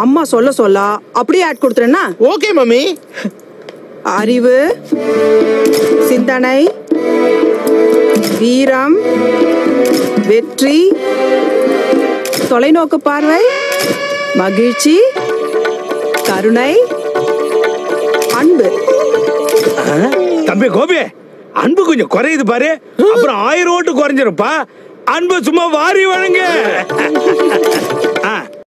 அம்மா சொல்ல சொல்ல அப்படியே ஆட் கொடுத்துறேன்னா? Okay mummy. அறிவு சிந்தனை வீரம் வெற்றி தொலைநோக்கு பார்வை மகிழ்ச்சி கருணை அன்பு. தம்பி கோபி அன்பு கொஞ்சம் குறையுது பாரு. அப்புறம் ஆயிரம் ஓட்டு குறைஞ்சிருப்பா. அன்பு சும்மா வாரி வழங்க.